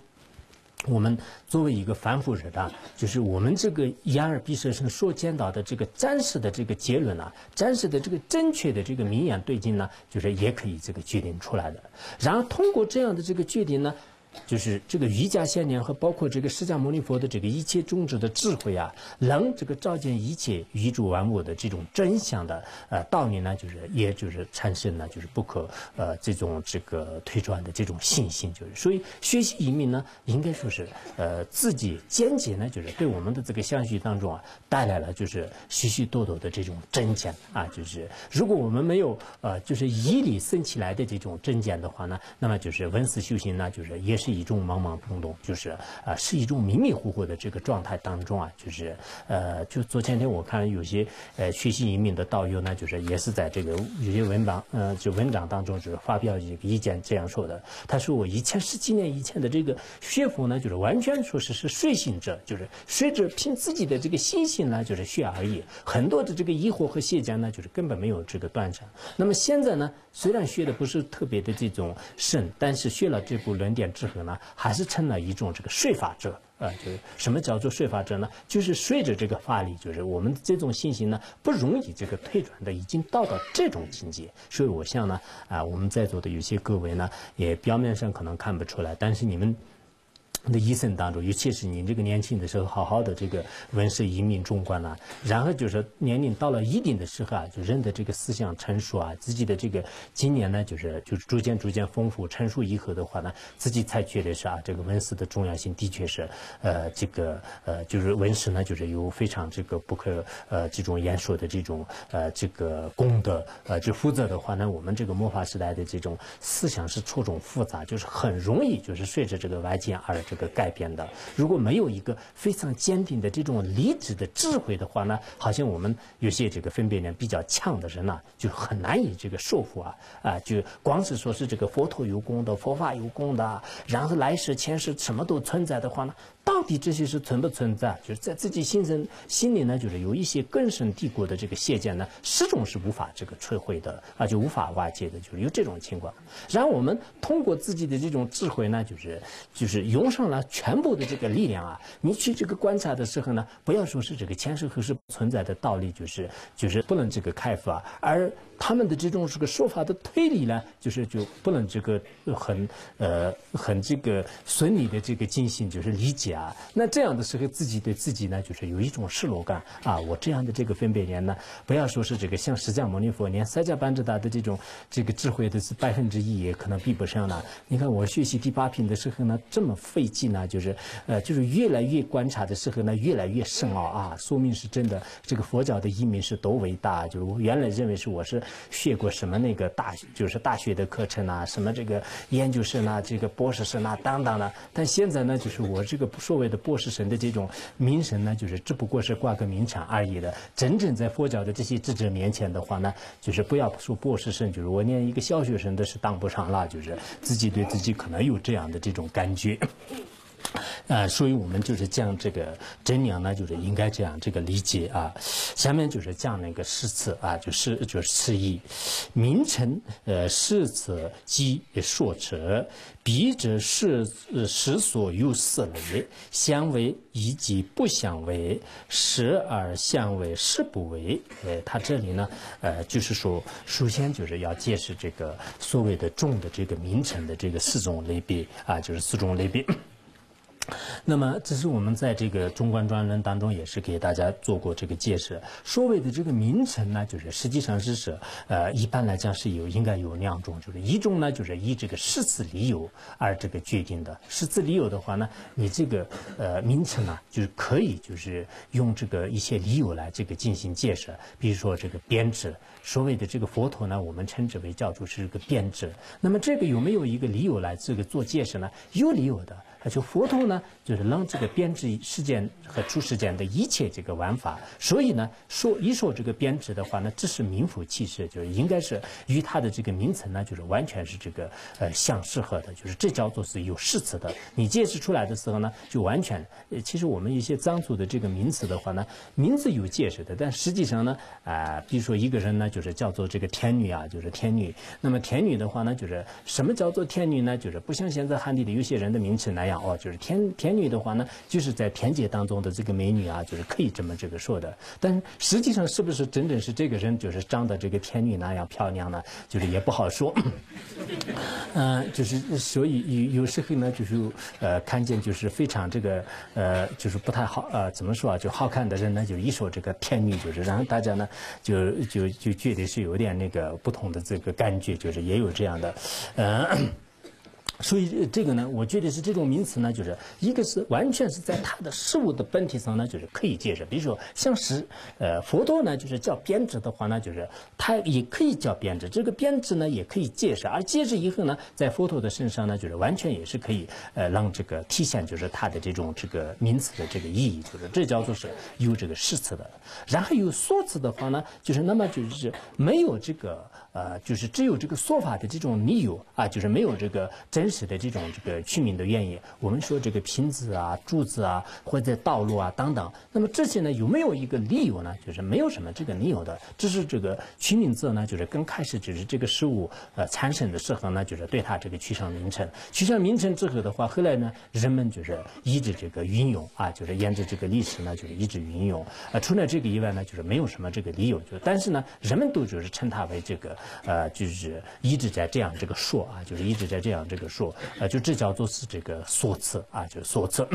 我们作为一个反腐人啊，就是我们这个眼耳鼻舌身所见到的这个暂时的这个结论呢，暂时的这个正确的这个明眼对镜呢，就是也可以这个决定出来的。然后通过这样的这个决定呢。就是这个瑜伽仙念和包括这个释迦牟尼佛的这个一切种植的智慧啊，能这个照见一切宇宙万物的这种真相的呃道理呢，就是也就是产生了就是不可呃这种这个推转的这种信心，就是所以学习移民呢，应该说是呃自己间接呢，就是对我们的这个相续当中啊带来了就是许许多多的这种真见啊，就是如果我们没有呃就是以理生起来的这种真见的话呢，那么就是文思修行呢，就是也是。是一种懵懵懂懂，就是啊，是一种迷迷糊糊的这个状态当中啊，就是呃，就昨天天我看有些呃学习移民的导游呢，就是也是在这个有些文章呃就文章当中就是发表一个意见这样说的。他说我以前十几年以前的这个学佛呢，就是完全说是是睡醒者，就是随着凭自己的这个心性呢，就是学而已。很多的这个疑惑和邪见呢，就是根本没有这个断层。那么现在呢，虽然学的不是特别的这种深，但是学了这部论点之后。呢，还是成了一种这个税法者，呃，就是什么叫做税法者呢？就是随着这个法理，就是我们这种信心呢，不容易这个退转的，已经到了这种境界。所以我想呢，啊，我们在座的有些各位呢，也表面上可能看不出来，但是你们。的一生当中，尤其是你这个年轻的时候，好好的这个文史移民中观啊，然后就是年龄到了一定的时候啊，就人的这个思想成熟啊，自己的这个经验呢，就是就是逐渐逐渐丰富成熟以后的话呢，自己才觉得是啊，这个文史的重要性的确是，呃，这个呃，就是文史呢，就是有非常这个不可呃这种言说的这种呃这个功德，呃，就否则的话呢，我们这个魔法时代的这种思想是错综复杂，就是很容易就是随着这个外界而这。个改变的，如果没有一个非常坚定的这种理智的智慧的话呢，好像我们有些这个分辨力比较强的人呢，就很难以这个说服啊啊，就光是说是这个佛陀有功的，佛法有功的，然后来世前世什么都存在的话呢？到底这些是存不存在？就是在自己心生心里呢，就是有一些根深蒂固的这个邪见呢，始终是无法这个摧毁的啊，就无法瓦解的，就是有这种情况。然后我们通过自己的这种智慧呢，就是就是涌上。了全部的这个力量啊，你去这个观察的时候呢，不要说是这个前世和是存在的道理，就是就是不能这个开发，而。他们的这种这个说法的推理呢，就是就不能这个很呃很这个顺利的这个进行就是理解啊。那这样的时候，自己对自己呢，就是有一种失落感啊。我这样的这个分别念呢，不要说是这个像释迦牟尼佛，连三迦班智达的这种这个智慧的是百分之一也可能比不上呢。你看我学习第八品的时候呢，这么费劲呢，就是呃就是越来越观察的时候呢，越来越深奥啊，说明是真的这个佛教的移民是多伟大。就是我原来认为是我是。学过什么那个大就是大学的课程啊，什么这个研究生啊，这个博士生啊等等的。但现在呢，就是我这个所谓的博士生的这种名声呢，就是只不过是挂个名场而已的。真正在佛教的这些智者面前的话呢，就是不要说博士生，就是我连一个小学生都是当不上了，就是自己对自己可能有这样的这种感觉。呃，所以我们就是讲这个真娘呢，就是应该这样这个理解啊。下面就是讲那个诗词啊，就是就是词义，名称呃诗词即说者，笔者是诗所有四类，相为以及不相为，时而相为，时不为。呃，他这里呢，呃，就是说，首先就是要解释这个所谓的重的这个名称的这个四种类别啊，就是四种类别。那么，这是我们在这个中观专论当中也是给大家做过这个解释。所谓的这个名称呢，就是实际上是是呃，一般来讲是有应该有两种，就是一种呢就是以这个诗词理由而这个决定的。诗词理由的话呢，你这个呃名称呢，就是可以就是用这个一些理由来这个进行解释。比如说这个编制，所谓的这个佛陀呢，我们称之为叫做是个编制。那么这个有没有一个理由来这个做解释呢？有理由的。就佛陀呢，就是让这个编织世间和出世间的一切这个玩法，所以呢，说一说这个编织的话呢，这是名副其实，就是应该是与它的这个名称呢，就是完全是这个呃相适合的，就是这叫做是有诗词的。你解释出来的时候呢，就完全，其实我们一些藏族的这个名词的话呢，名字有解释的，但实际上呢，啊，比如说一个人呢，就是叫做这个天女啊，就是天女。那么天女的话呢，就是什么叫做天女呢？就是不像现在汉地的有些人的名称那样。哦，就是天天女的话呢，就是在天界当中的这个美女啊，就是可以这么这个说的。但实际上是不是真正是这个人就是长得这个天女那样漂亮呢？就是也不好说。嗯，就是所以有有时候呢，就是呃，看见就是非常这个呃，就是不太好呃，怎么说啊？就好看的人呢，就一说这个天女，就是然后大家呢就就就觉得是有点那个不同的这个感觉，就是也有这样的，嗯。所以这个呢，我觉得是这种名词呢，就是一个是完全是在它的事物的本体上呢，就是可以解释。比如说像是呃佛陀呢，就是叫编织的话呢，就是它也可以叫编织。这个编织呢，也可以解释。而解释以后呢，在佛陀的身上呢，就是完全也是可以呃让这个体现就是它的这种这个名词的这个意义，就是这叫做是有这个实词的。然后有说辞的话呢，就是那么就是没有这个呃，就是只有这个说法的这种理由啊，就是没有这个真。实的这种这个取名的原因，我们说这个瓶子啊、柱子啊，或者道路啊等等，那么这些呢有没有一个理由呢？就是没有什么这个理由的，只是这个取名字呢，就是刚开始只是这个事物呃产生的时候呢，就是对它这个取上名称，取上名称之后的话，后来呢人们就是一直这个运用啊，就是沿着这个历史呢，就是一直运用。呃，除了这个以外呢，就是没有什么这个理由，就但是呢，人们都就是称它为这个呃，就是一直在这样这个说啊，就是一直在这样这个。说，呃，就这叫做是这个说辞啊，就是说辞。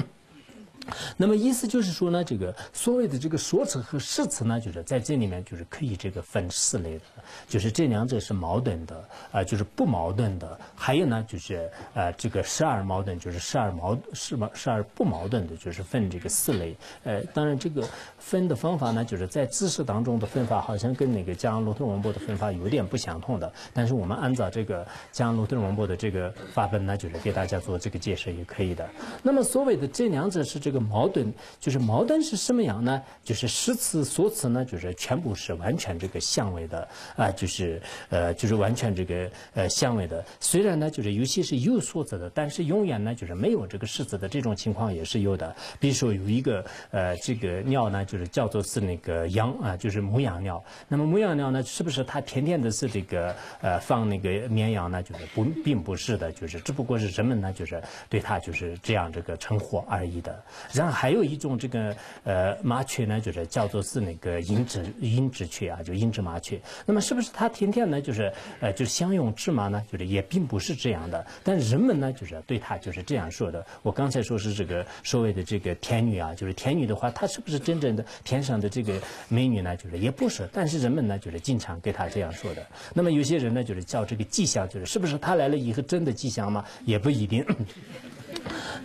那么意思就是说呢，这个所谓的这个说辞和实词呢，就是在这里面就是可以这个分四类的，就是这两者是矛盾的啊，就是不矛盾的。还有呢，就是呃这个十二矛盾，就是十二矛是矛十二不矛盾的，就是分这个四类。呃，当然这个分的方法呢，就是在知识当中的分法好像跟那个江罗特文波的分法有点不相同的。但是我们按照这个江罗特文波的这个法本呢，就是给大家做这个解释也可以的。那么所谓的这两者是这。这个矛盾，就是矛盾是什么样呢？就是诗词所词呢，就是全部是完全这个相位的啊，就是呃，就是完全这个呃相位的。虽然呢，就是有些是有所字的，但是永远呢，就是没有这个诗词的这种情况也是有的。比如说有一个呃这个鸟呢，就是叫做是那个羊啊，就是牧羊鸟。那么牧羊鸟呢，是不是它天天的是这个呃放那个绵羊呢？就是不，并不是的，就是只不过是人们呢，就是对它就是这样这个称呼而已的。然后还有一种这个呃麻雀呢，就是叫做是那个银枝银枝雀啊，就银枝麻雀。那么是不是它天天呢，就是呃就享用芝麻呢？就是也并不是这样的。但人们呢，就是对它就是这样说的。我刚才说是这个所谓的这个天女啊，就是天女的话，她是不是真正的天上的这个美女呢？就是也不是。但是人们呢，就是经常给她这样说的。那么有些人呢，就是叫这个迹象，就是是不是她来了以后真的迹象吗？也不一定。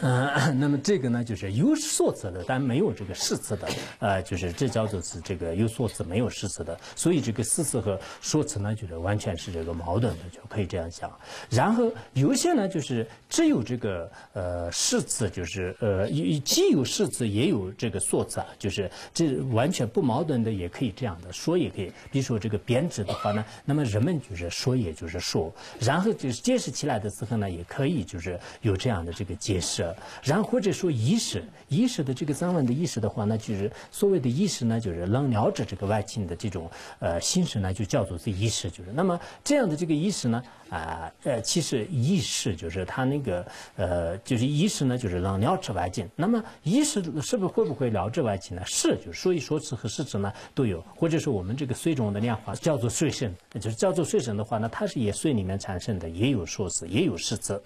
嗯，那么这个呢，就是有数词的，但没有这个诗词的，呃，就是这叫做是这个有数词没有诗词的，所以这个诗词和说词呢，就是完全是这个矛盾的，就可以这样讲。然后有些呢，就是只有这个呃诗词，就是呃既有诗词也有这个说词啊，就是这完全不矛盾的，也可以这样的说，也可以。比如说这个编制的话呢，那么人们就是说，也就是说，然后就是解释起来的时候呢，也可以就是有这样的这个解释。然后或者说意识，意识的这个藏文的意识的话呢，就是所谓的意识呢，就是能了解这个外境的这种呃心识呢，就叫做这意识。就是那么这样的这个意识呢，啊呃，其实意识就是它那个呃，就是意识呢，就是能了知外境。那么意识是不是会不会了知外境呢？是，就是所以说词和实词呢都有。或者说我们这个水中的量化叫做水声，就是叫做水声的话呢，它是也水里面产生的，也有说词，也有实词。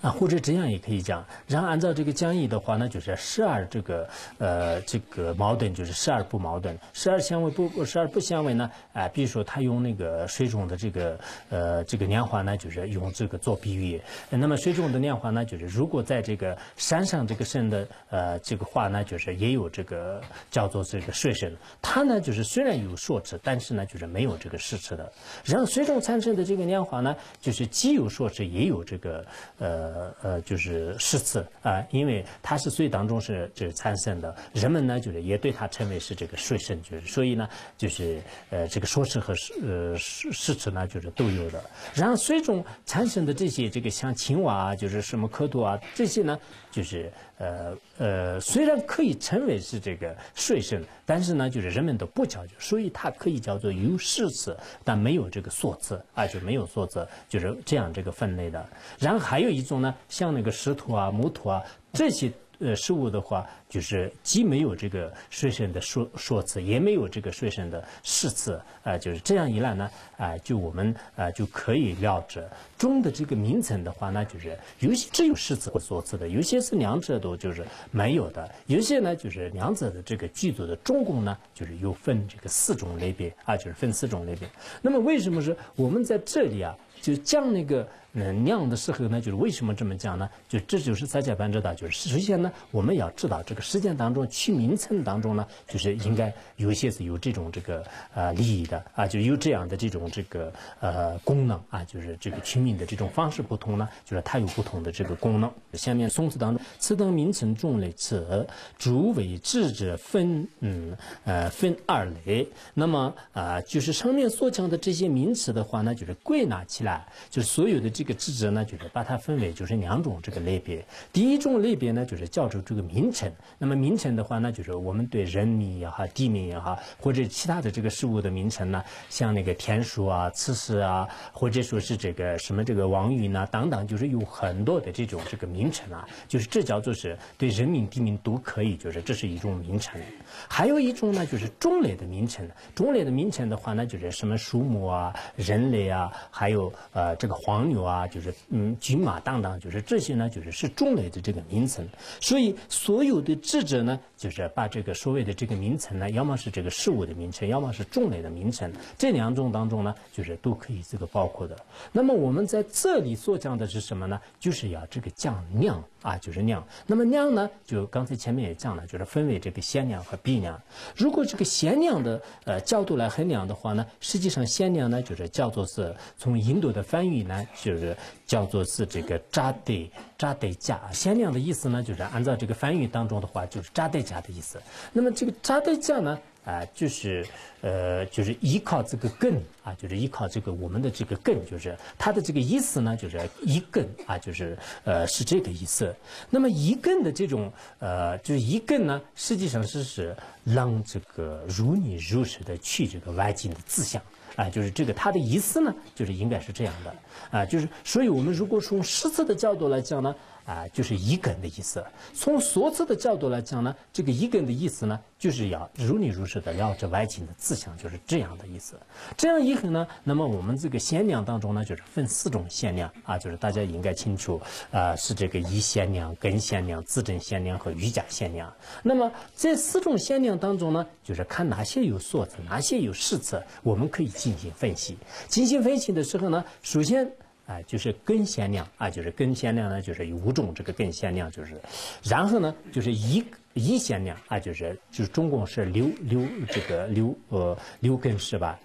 啊，或者这样也可以讲。然后按照这个讲义的话呢，就是时而这个呃这个矛盾，就是时而不矛盾，时而相违不时而不相违呢？啊，比如说他用那个水中的这个呃这个莲花呢，就是用这个做比喻。那么水中的莲花呢，就是如果在这个山上这个生的呃这个花呢，就是也有这个叫做这个水生，它呢就是虽然有说辞，但是呢就是没有这个实质的。然后水中产生的这个莲花呢，就是既有说辞，也有这个。呃呃，就是诗词啊，因为它是水当中是就是产生的，人们呢就是也对它称为是这个水生，就是所以呢就是呃这个说词和诗呃诗诗词呢就是都有的。然后水中产生的这些这个像青蛙啊，就是什么蝌蚪啊这些呢，就是呃呃虽然可以称为是这个税神，但是呢就是人们都不叫，所以它可以叫做有诗词，但没有这个说词啊，就没有说词，就是这样这个分类的。然后还有一种呢，像那个石头啊、木头啊这些呃事物的话，就是既没有这个水神的说说辞，也没有这个水神的誓词啊，就是这样一来呢，啊，就我们啊就可以了知中的这个名称的话呢，就是有些只有诗词或说辞的，有些是两者都就是没有的，有些呢就是两者的这个剧组的中共呢，就是又分这个四种类别啊，就是分四种类别。那么为什么是我们在这里啊，就将那个？嗯，酿的时候呢，就是为什么这么讲呢？就这就是在家班知道，就是首先呢，我们要知道这个时间当中取名称当中呢，就是应该有些是有这种这个呃利益的啊，就有这样的这种这个呃功能啊，就是这个取名的这种方式不同呢，就是它有不同的这个功能。下面宋词当中，此等名称种类词，主为智者分嗯呃分二类。那么啊，就是上面所讲的这些名词的话呢，就是归纳起来，就是所有的这。这个职责呢，就是把它分为就是两种这个类别。第一种类别呢，就是叫做这个名称。那么名称的话呢，就是我们对人名也好、地名也好，或者其他的这个事物的名称呢，像那个天书啊、刺史啊，或者说是这个什么这个王云呐等等，就是有很多的这种这个名称啊，就是这叫做是对人名地名都可以，就是这是一种名称。还有一种呢，就是种类的名称。种类的名称的话呢，就是什么树木啊、人类啊，还有呃这个黄牛啊。啊，就是嗯，军马当当，就是这些呢，就是是重类的这个名称。所以所有的智者呢，就是把这个所谓的这个名称呢，要么是这个事物的名称，要么是重类的名称，这两种当中呢，就是都可以这个包括的。那么我们在这里所讲的是什么呢？就是要这个讲量。啊，就是量。那么量呢，就刚才前面也讲了，就是分为这个限量和必量。如果这个限量的呃角度来衡量的话呢，实际上限量呢就是叫做是从印度的翻译呢，就是叫做是这个扎德扎德加。限量的意思呢，就是按照这个翻译当中的话，就是扎德加的意思。那么这个扎德加呢？啊，就是，呃，就是依靠这个根啊，就是依靠这个我们的这个根，就是它的这个意思呢，就是一根啊，就是呃是这个意思。那么一根的这种呃，就是一根呢，实际上是是让这个如你如实的去这个外境的自相啊，就是这个它的意思呢，就是应该是这样的啊，就是所以我们如果从诗词的角度来讲呢。啊，就是一根的意思。从所字的角度来讲呢，这个一根的意思呢，就是要如理如是的了知外境的自相，就是这样的意思。这样一横呢，那么我们这个限量当中呢，就是分四种限量啊，就是大家应该清楚啊，是这个一限量、根限量、自证限量和瑜伽限量。那么这四种限量当中呢，就是看哪些有所字，哪些有实字，我们可以进行分析。进行分析的时候呢，首先。啊，就是根限量啊，就是根限量呢，就是有五种这个根限量，就是，然后呢，就是一一限量啊，就是就是总共是六六这个六呃六根是吧？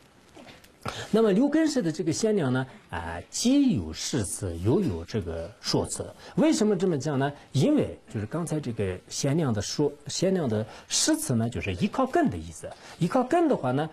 那么六根式的这个限量呢，啊，既有诗词，又有这个说词。为什么这么讲呢？因为就是刚才这个限量的说限量的诗词呢，就是依靠根的意思。依靠根的话呢，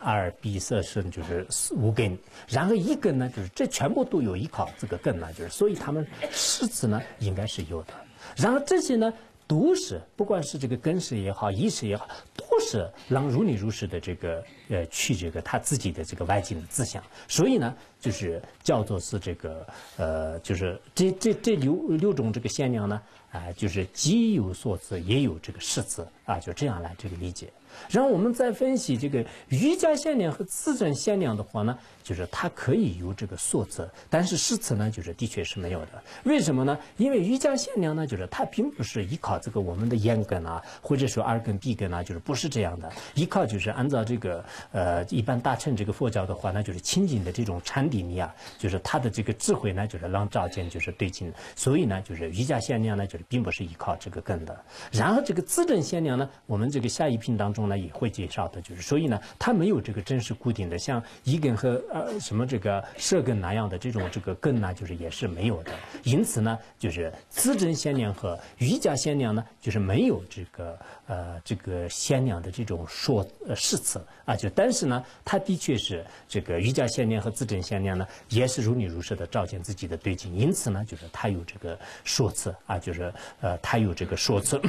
眼耳鼻舌身就是五根，然后一根呢，就是这全部都有依靠这个根呢，就是所以他们诗词呢应该是有的。然后这些呢。都是，不管是这个根式也好，意识也好，都是让如理如实的这个呃去这个他自己的这个外境的自相，所以呢，就是叫做是这个呃，就是这这这六六种这个限量呢，啊，就是既有所词，也有这个实词啊，就这样来这个理解。然后我们再分析这个瑜伽限量和自证限量的话呢，就是它可以有这个数字，但是诗词呢，就是的确是没有的。为什么呢？因为瑜伽限量呢，就是它并不是依靠这个我们的眼根啊，或者说耳根、鼻根啊，就是不是这样的。依靠就是按照这个呃一般大乘这个佛教的话，那就是清净的这种禅定力啊，就是他的这个智慧呢，就是让照见就是对境。所以呢，就是瑜伽限量呢，就是并不是依靠这个根的。然后这个自证限量呢，我们这个下一品当中。中呢也会介绍的，就是所以呢，它没有这个真实固定的，像一根和呃什么这个舌根那样的这种这个根呢，就是也是没有的。因此呢，就是自证限量和瑜伽限量呢，就是没有这个呃这个限量的这种说呃誓词啊。就但是呢，它的确是这个瑜伽限量和自证限量呢，也是如理如是的照见自己的对境。因此呢，就是它有这个说辞啊，就是呃它有这个说辞。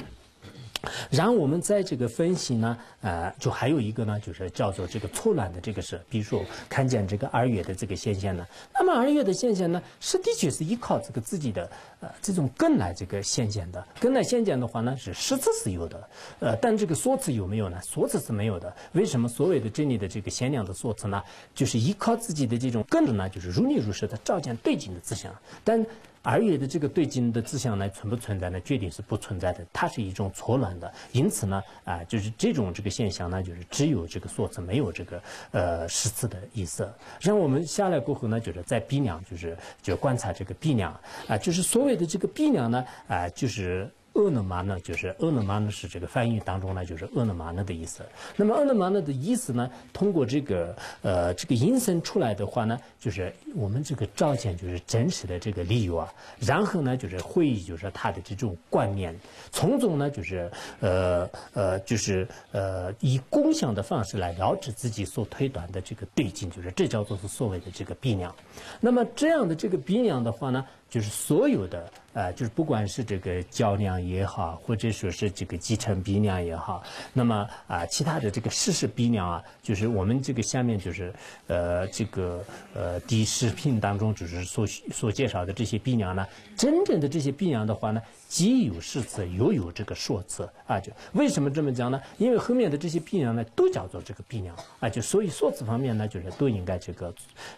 然后我们在这个分析呢，呃，就还有一个呢，就是叫做这个错乱的这个是，比如说看见这个二月的这个现象呢，那么二月的现象呢，是的确是依靠这个自己的呃这种根来这个现象的，根来现象的话呢，是实质是有的，呃，但这个说辞有没有呢？说辞是没有的。为什么所谓的真理的这个限量的说辞呢？就是依靠自己的这种根呢，就是如理如实的照见对境的思想，但。而有的这个对境的志向呢，存不存在呢？绝对是不存在的，它是一种错乱的。因此呢，啊，就是这种这个现象呢，就是只有这个说辞，没有这个呃实质的意思。让我们下来过后呢，就是在鼻梁，就是就观察这个鼻梁啊，就是所谓的这个鼻梁呢，啊，就是。厄那玛呢，就是厄那玛呢，是这个翻译当中呢，就是厄那玛呢的意思。那么厄那玛呢的意思呢，通过这个呃这个引申出来的话呢，就是我们这个照见就是真实的这个理由啊，然后呢就是会议就是他的这种观念，从中呢就是呃呃就是呃以共享的方式来了解自己所推断的这个对境，就是这叫做是所谓的这个鼻梁。那么这样的这个鼻梁的话呢？就是所有的，呃，就是不管是这个较量也好，或者说是这个集成鼻梁也好，那么啊，其他的这个试试鼻梁啊，就是我们这个下面就是，呃，这个呃的视频当中就是所所介绍的这些鼻梁呢，真正的这些鼻梁的话呢。既有诗词，又有这个说辞啊！就为什么这么讲呢？因为后面的这些避量呢，都叫做这个避量啊！就所以说辞方面呢，就是都应该这个，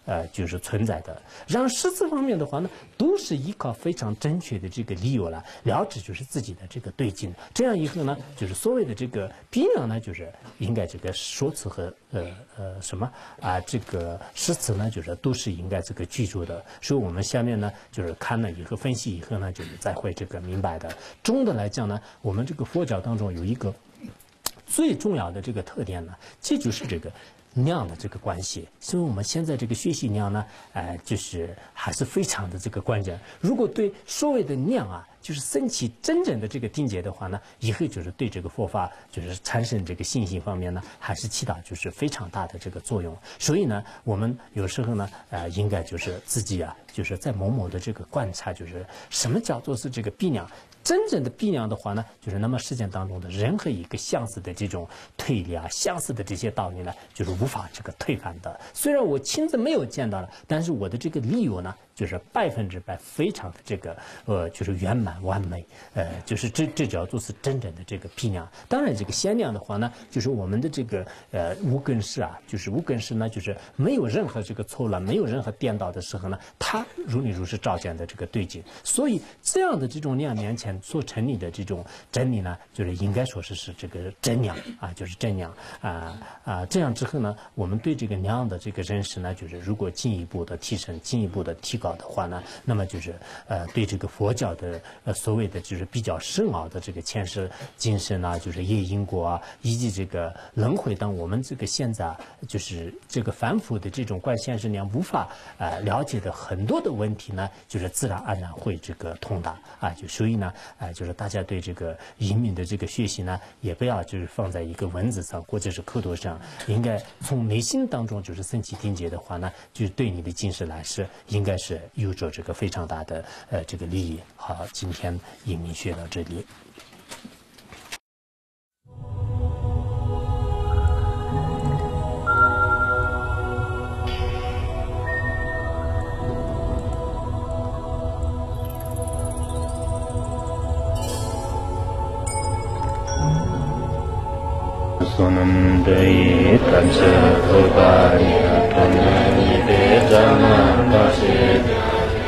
呃，就是存在的。然后诗词方面的话呢，都是。依靠非常正确的这个理由了，了解就是自己的这个对境。这样以后呢，就是所谓的这个逼量呢，就是应该这个说辞和呃呃什么啊，这个诗词呢，就是都是应该这个记住的。所以我们下面呢，就是看了以后分析以后呢，就是再会这个明白的。总的来讲呢，我们这个佛教当中有一个最重要的这个特点呢，这就是这个。量的这个关系，所以我们现在这个学习量呢，呃，就是还是非常的这个关键。如果对所谓的量啊，就是升起真正的这个定解的话呢，以后就是对这个佛法就是产生这个信心方面呢，还是起到就是非常大的这个作用。所以呢，我们有时候呢，呃，应该就是自己啊，就是在某某的这个观察，就是什么叫做是这个必量。真正的必量的话呢，就是那么事件当中的任何一个相似的这种推理啊，相似的这些道理呢，就是无法这个推翻的。虽然我亲自没有见到了，但是我的这个理由呢。就是百分之百非常的这个呃，就是圆满完美，呃，就是这这叫做是真正的这个批量。当然，这个限量的话呢，就是我们的这个呃无根式啊，就是无根式呢，就是没有任何这个错乱，没有任何颠倒的时候呢，它如理如实照见的这个对境。所以这样的这种两年前所成立的这种真理呢，就是应该说是是这个真量啊，就是真量啊啊。这样之后呢，我们对这个量的这个认识呢，就是如果进一步的提升，进一步的提。高的话呢，那么就是呃，对这个佛教的呃所谓的就是比较深奥的这个前世今生啊，就是业因果啊，以及这个轮回等，我们这个现在就是这个反腐的这种怪现实量无法呃了解的很多的问题呢，就是自然而然会这个通达啊，就所以呢，呃，就是大家对这个移民的这个学习呢，也不要就是放在一个文字上或者是课头上，应该从内心当中就是升起定解的话呢，就是对你的今世来世应该是。有着这个非常大的呃这个利益。好，今天英明学到这里。na je ram no chu pa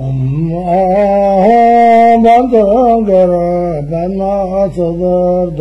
Amma ben de göre ben atıdır